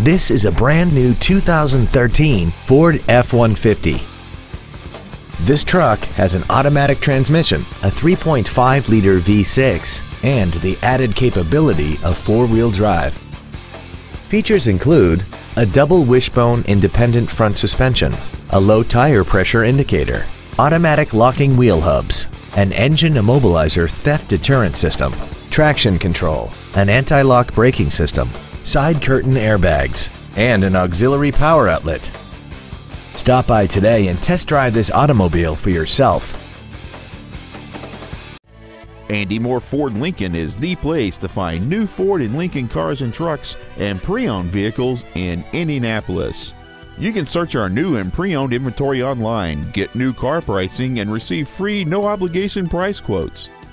This is a brand new 2013 Ford F-150. This truck has an automatic transmission, a 3.5-liter V6, and the added capability of four-wheel drive. Features include a double wishbone independent front suspension, a low tire pressure indicator, automatic locking wheel hubs, an engine immobilizer theft deterrent system, traction control, an anti-lock braking system, side curtain airbags, and an auxiliary power outlet. Stop by today and test drive this automobile for yourself. Andy Mohr Ford Lincoln is the place to find new Ford and Lincoln cars and trucks and pre-owned vehicles in Indianapolis. You can search our new and pre-owned inventory online, get new car pricing, and receive free no-obligation price quotes.